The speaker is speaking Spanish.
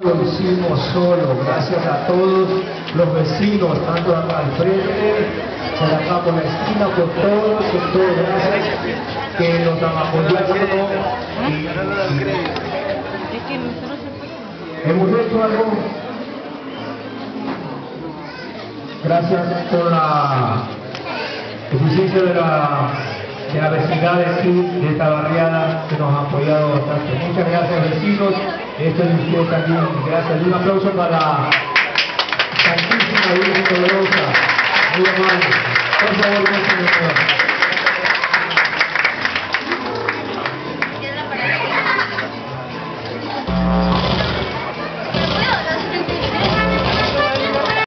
Lo hicimos solo, gracias a todos los vecinos, tanto acá al frente, por acá por la esquina, por todos, por todos, gracias, que nos han apoyado y, hemos hecho algo. Gracias por la eficiencia de la, de la vecindad de aquí, de esta barriada que nos ha apoyado bastante. Muchas gracias vecinos. Esto es usted también. Gracias. Y un aplauso para Santísima Virgen Dolorosa. Muy amable. Por favor, me